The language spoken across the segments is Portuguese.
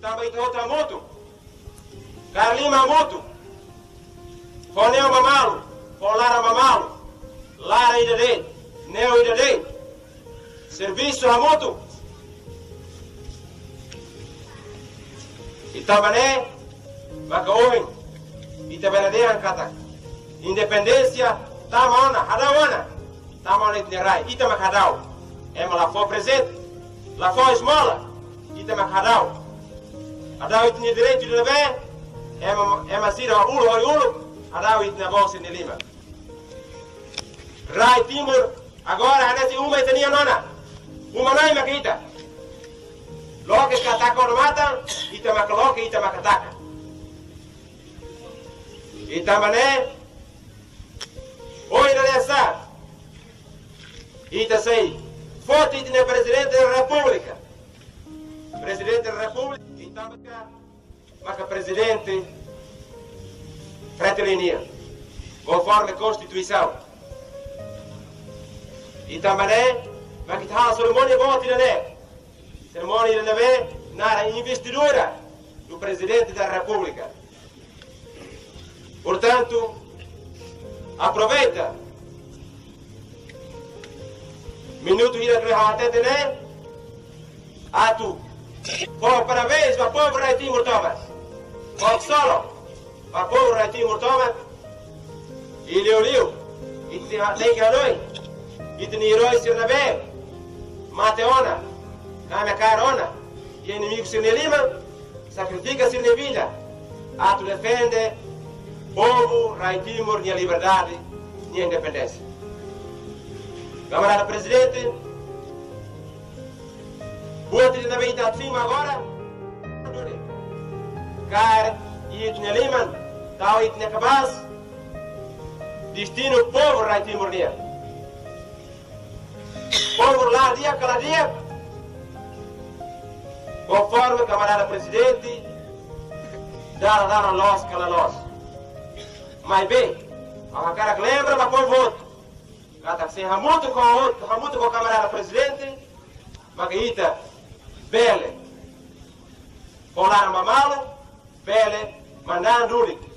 tem outra moto. Carlima moto. Foneu mamalo, Folara mamalo, Lara idade, Neo idade. Serviço a moto. E também, maka oin, e também angkata. Independência, tamana, hadawana, tamana itnerai, ita makadau. Ema lá for presente, lá for esmola, ita makadau. Hadau itne direito de levar, ema ema sira ulo oi ulo, hadau itne voz in lima. Rai Timur, agora hanesi uma itania nona. Uma nai makita. Loke kataka ormata, ita makaloke ita makataka. Ita mané, oi nessa. Ita sei, foto ita presidente da república. Maka presidente, retilinia, conforme a constituição. Ita mané, maka ita ha cerimônia voto né? Cerimônia ver na investidura do presidente da república. Portanto, aproveita. Minuto ira krehate dene. Atu. Por parabéns para povo Raiti Murtomas. Por solo. Para povo Raiti Murtomas. E leu leu. E tem que hanoi. E tem herói ser na bem. Mateona. Kame carona. E inimigo se lima. Sacrifica se vida. Atu defende povo Rai Timor, minha liberdade, minha independência. Camarada Presidente, bote na bem da cima agora. Car, Itne Liman, Tau Itne Cabas, destino povo Rai Timor, minha. Povo lá dia, cada dia, conforme camarada Presidente, dá, dá a nós, cala nós. Mas bem, a cara que lembra, mas põe voto. Kata se hamuto com outro, hamuto com o camarada presidente, magaita, bele. Polar mamalo, bele, mandando único.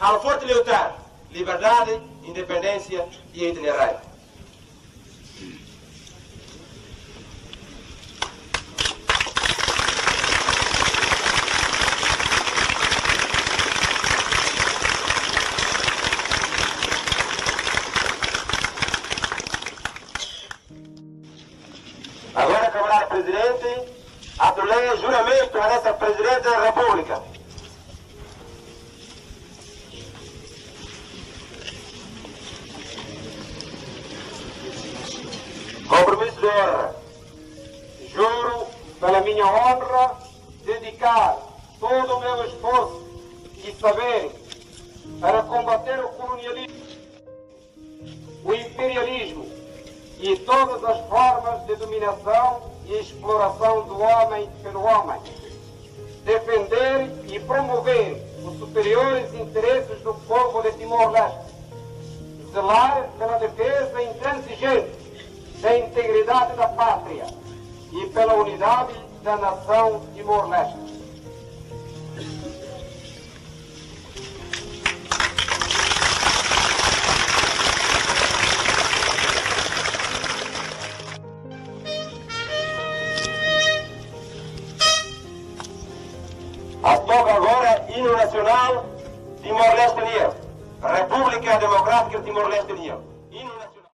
Al forte lutar, liberdade, independência e itinerário. Atulei juramento a essa presidente da República. Compromisso de honra. Juro, pela minha honra, dedicar todo o meu esforço e saber para combater o colonialismo, o imperialismo e todas as formas de dominação e exploração do homem pelo homem. Defender e promover os superiores interesses do povo de Timor-Leste. Zelar pela defesa intransigente da integridade da pátria e pela unidade da nação Timor-Leste. in una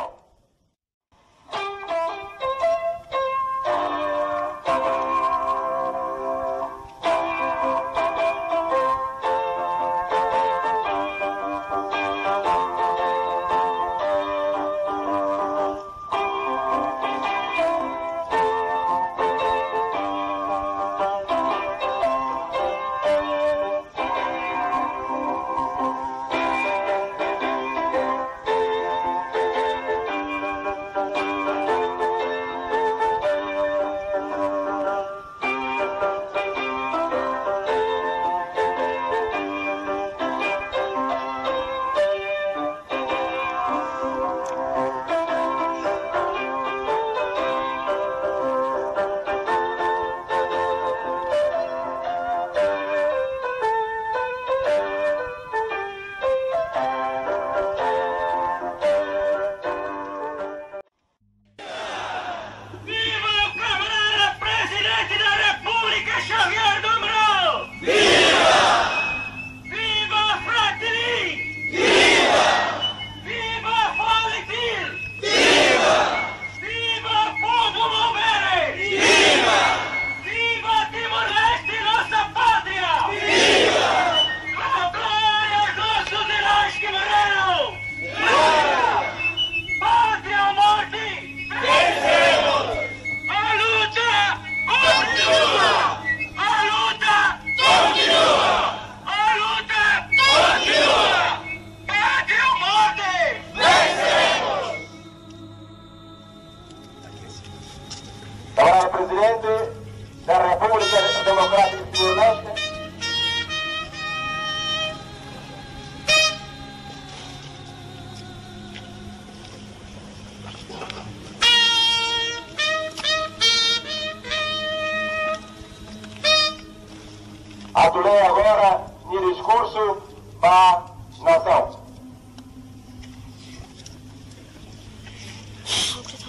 Adorei agora o discurso da nação.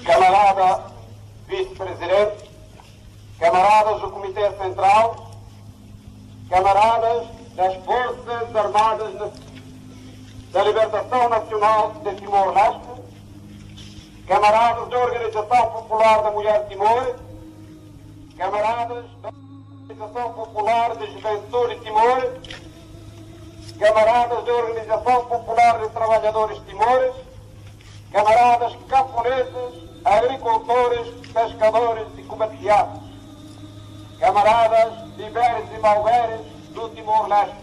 Camarada vice-presidente, camaradas do Comitê Central, camaradas das Forças Armadas da Libertação Nacional de Timor-Leste, camaradas da Organização Popular da Mulher de Timor, camaradas da Organização Popular de Juventude de Timor, camaradas da Organização Popular de Trabalhadores de Timor, camaradas camponeses, agricultores, pescadores e comerciantes, camaradas iberes e malberes do Timor-Leste,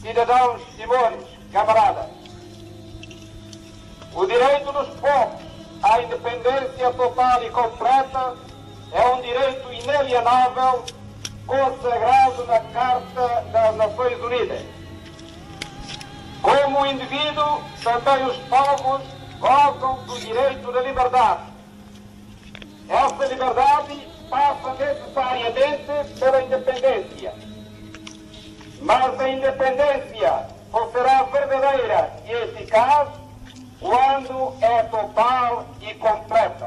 cidadãos timores, camaradas. O direito dos povos à independência total e completa é um direito inalienável consagrado na Carta das Nações Unidas. Como indivíduo, também os povos gozam do direito da liberdade. Essa liberdade passa necessariamente pela independência. Mas a independência só será verdadeira e eficaz quando é total e isso,